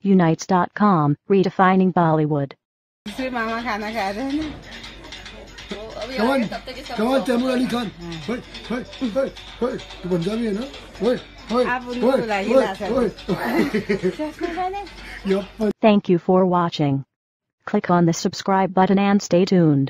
Unites.com, redefining Bollywood. Come on, come on, है ना Thank you for watching. Click on the subscribe button and stay tuned.